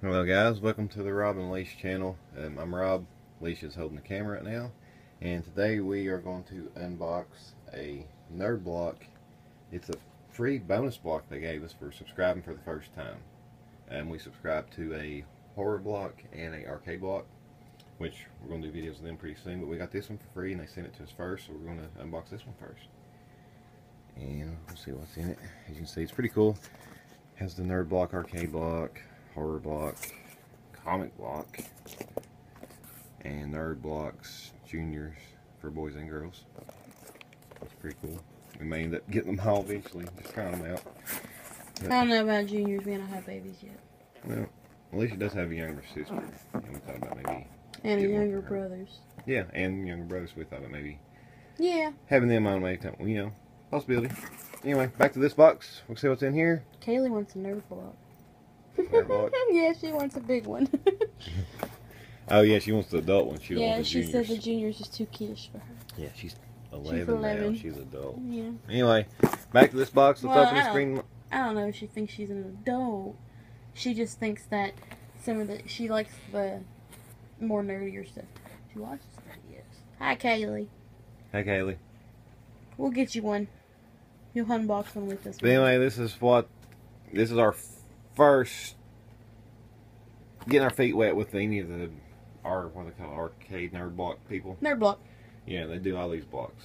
Hello guys, welcome to the Rob and Leesh channel. Um, I'm Rob, Leesh is holding the camera right now, and today we are going to unbox a Nerd Block. It's a free bonus block they gave us for subscribing for the first time. And we subscribed to a horror block and a arcade block, which we're going to do videos of them pretty soon, but we got this one for free and they sent it to us first, so we're going to unbox this one first. And we'll see what's in it. As you can see, it's pretty cool. Has the Nerd Block, arcade block, horror block, comic block, and nerd blocks juniors for boys and girls. That's pretty cool. We may end up getting them all eventually, just trying them out. I don't know about juniors. We don't have babies yet. Well, at least Alicia does have a younger sister, and we thought about maybe. And younger brothers. Yeah, and younger brothers. We thought about maybe Yeah. having them on my maybe, you know, possibility. Anyway, back to this box. We'll see what's in here. Kaylee wants a nerd block. Yeah, she wants a big one. Oh yeah, she wants the adult one. She yeah, she juniors. said the juniors is too kiddish for her. Yeah, she's 11, now. 11. She's adult. Yeah. Anyway, back to this box. Let's Well, open the I don't- screen. I don't know if she thinks she's an adult. She just thinks that some of the she likes the more nerdier stuff. She watches videos. Hi, Kaylee. Hi, Kaylee. We'll get you one. You'll unbox one with us. But anyway, this is what this is our first getting our feet wet with any of the our what they call arcade nerd block people. Nerd block. Yeah, they do all these blocks.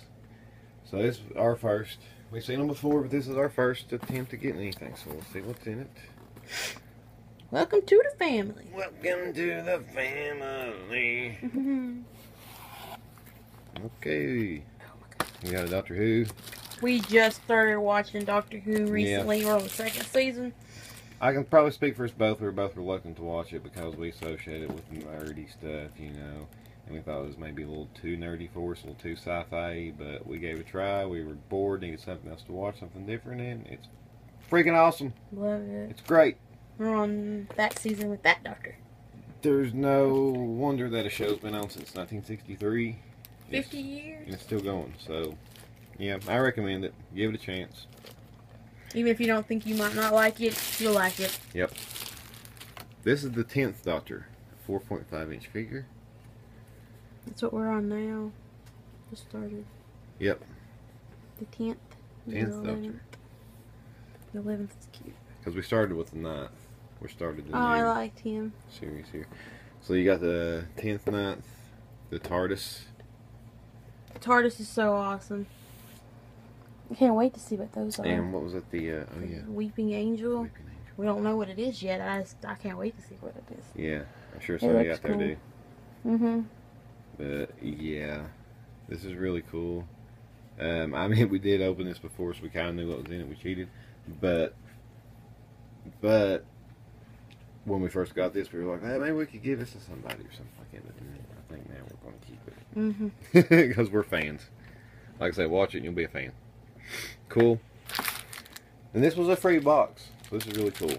So this is our first. We've seen them before, but this is our first attempt to get anything. So we'll see what's in it. Welcome to the family. Welcome to the family. Okay. Oh we got a Doctor Who. we just started watching Doctor Who recently. We're on the second season. I can probably speak for us both. We were both reluctant to watch it because we associate it with nerdy stuff, you know. And we thought it was maybe a little too nerdy for us, a little too sci-fi. But we gave it a try. We were bored, needed something else to watch, something different, and it's freaking awesome. Love it. It's great. We're on that season with that doctor. There's no wonder that a show's been on since 1963. It's- 50 years. And it's still going. So, yeah, I recommend it. Give it a chance. Even if you don't think you might not like it, you'll like it. Yep. This is the 10th Doctor. 4.5 inch figure. That's what we're on now. Just started. Yep. The 10th. 10th Doctor. 11th. The 11th is cute. Because we started with the 9th. We started the Oh, I new liked him. series here. So you got the 10th, 9th, the TARDIS. The TARDIS is so awesome. I can't wait to see what those are. And what was it? The, uh, oh yeah. Weeping Angel. Weeping Angel. We don't know what it is yet. I just, I can't wait to see what it is. Yeah, I'm sure somebody out there cool. do. Mm-hmm. But yeah, this is really cool. Um, I mean, we did open this before, so we kind of knew what was in it. We cheated, but but when we first got this, we were like, hey, maybe we could give this to somebody or something like that. I think now we're going to keep it Mm-hmm. because we're fans. Like I said, watch it and you'll be a fan. Cool. And this was a free box, so this is really cool.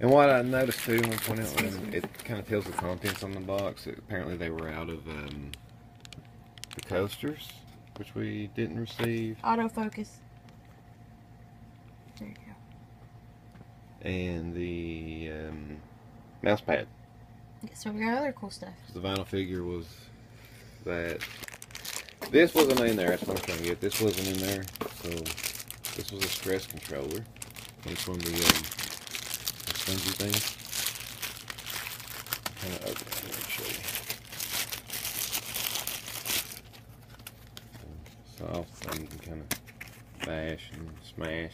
And what I noticed too, to point out, it kind of tells the contents on the box. It, apparently, they were out of um, the coasters, which we didn't receive, Autofocus. There you go. and the um, mouse pad. So we got other cool stuff. the vinyl figure was that. This wasn't in there. That's what I'm trying to get. This wasn't in there. So this was a stress controller. It's one of the um, the spongy things. Kind of open it here and show you. Soft thing you can kind of bash and smash.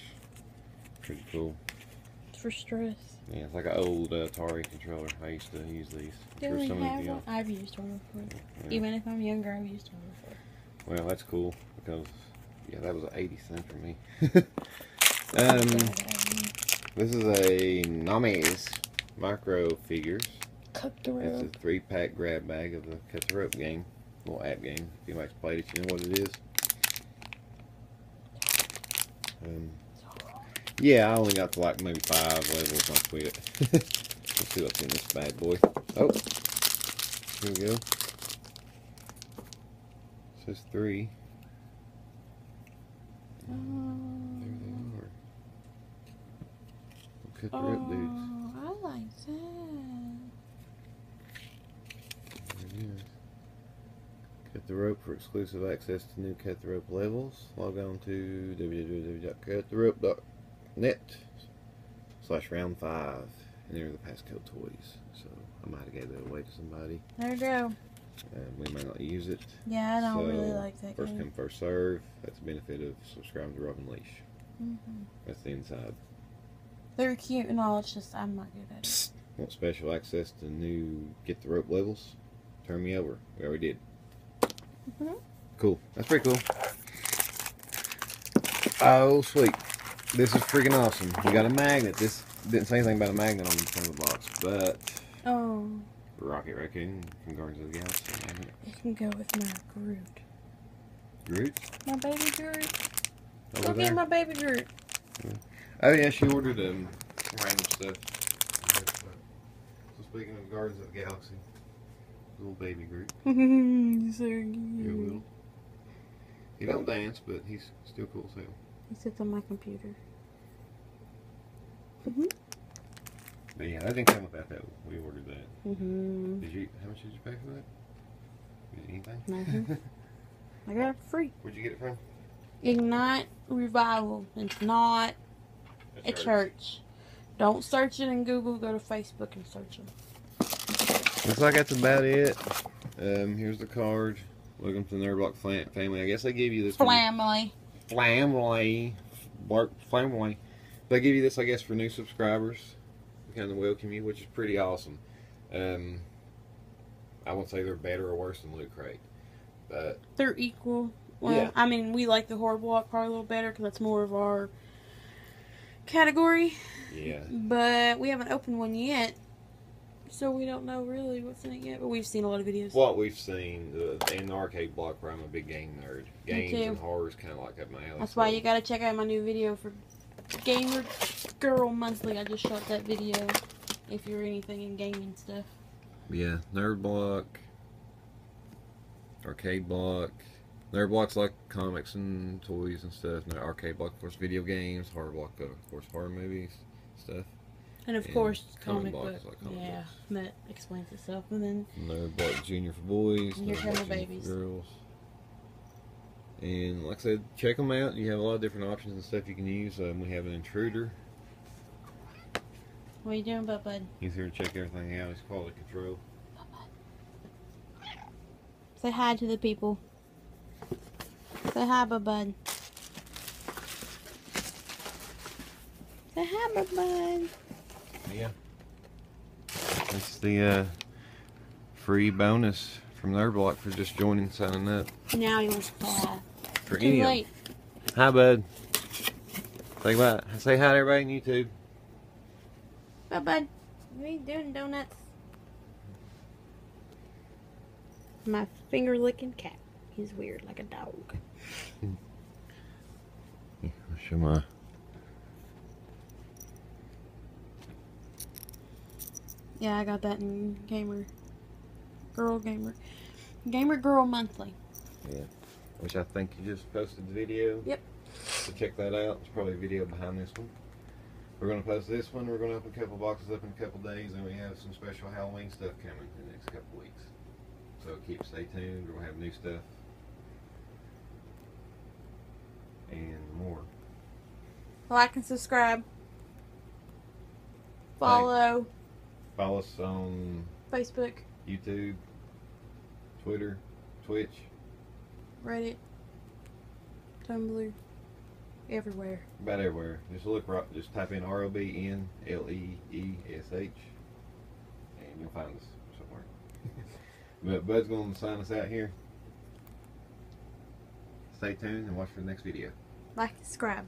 Pretty cool. It's for stress. Yeah, it's like an old uh, Atari controller. I used to use these. Do we some of have the, one? I've used one before. yeah. Even if I'm younger, I've used one before. Well, that's cool because yeah, that was an 80 cent for me. um, this is Om Nom's micro figures. Cut the It's a three pack grab bag of the cut the rope game, little app game. If anybody's played it, you know what it is. Um, yeah, I only got to like maybe five levels. I quit. Let's see what's in this bad boy. Oh, here we go. Says three. There Oh, they are. Cut the dudes. oh, I like that. There it is. Cut the rope for exclusive access to new cut the rope levels. Log on to www.cuttherope.net slash round five and enter the passcode toys. So I might have gave that away to somebody. There you go. Uh, we may not use it. Yeah, I don't So, really like that First game. come, first serve. That's the benefit of subscribing to Rob N' Leesh. hmm That's the inside. They're cute and all. It's just I'm not good at it. Psst. Want special access to new cut the rope levels? Turn me over. We already did. Mhm. Cool. That's pretty cool. Oh, sweet. This is freaking awesome. We got a magnet. This didn't say anything about a magnet on the front of the box, but Oh, Rocket Raccoon from Guardians of the Galaxy it can go with my Groot. Groot My baby Groot. over Look there. at my baby Groot. Oh yeah, she ordered um, some random stuff. So speaking of Guardians of the Galaxy, little baby Groot. he's so You're cute. little. He don't dance, but he's still cool as hell. He sits on my computer. But yeah, that didn't come with that. We ordered that. Mm-hmm. Did you? How much did you pay for that? Anything? Nothing. I got it for free. Where'd you get it from? Ignite Revival. It's not a church. Don't search it in Google. Go to Facebook and search them. Looks like that's about it. Um, here's the card. Welcome to the Nerdblock fam- family. I guess they gave you this. Family. family, Bark family. They give you this, I guess, for new subscribers. Kind of welcome you, which is pretty awesome. Um, I won't say they're better or worse than Loot Crate, but They're equal. Well, Yeah. I mean, we like the horror block part a little better because that's more of our category. yeah, But we haven't opened one yet. So we don't know really what's in it yet. But we've seen a lot of videos. what we've seen the, in the arcade block where I'm a big game nerd. Games and horror is kind of like up my alley. That's why you gotta check out my new video for Gamer Girl Monthly. I just shot that video if you're anything in gaming stuff. Yeah, Nerd Block, Arcade Block. Nerd Block's like comics and toys and stuff. And Arcade Block, of course, video games. Horror Block, of course, horror movies stuff. And of And course, comic book. like yeah, books. that explains itself. And then Nerd Block Junior for boys. And here Nerd Block babies. For girls. And like I said, check them out. You have a lot of different options and stuff you can use. Um, we have an intruder. what are you doing, Bud Bud? He's here to check everything out. He's quality control. Say hi to the people. Say hi, Bud Bud. Say hi, Bud Bud. Yeah. It's the uh, free bonus from their Block for just joining, signing up Now he wants to hi. For Too any of 'em. late. Hi, bud. Think about it. Say hi to everybody on YouTube. Bud Bud. What are you doing, donuts? My finger licking cat. He's weird like a dog. Yeah, show my. Yeah, I got that in Gamer Girl Gamer Gamer Girl Monthly. Which I think you just posted the video. Yep. So check that out. There's probably a video behind this one. We're going to post this one. We're going to open a couple boxes up in a couple days, and we have some special Halloween stuff coming in the next couple weeks. So keep stay tuned. We'll have new stuff and more. Like and subscribe. Follow Follow us on Facebook, YouTube, Twitter, Twitch. Reddit, Tumblr, everywhere. About everywhere. Just look right. Just type in R O B N L E E S H, and you'll find us somewhere. but Bud's going to sign us out here. Stay tuned and watch for the next video. Like subscribe.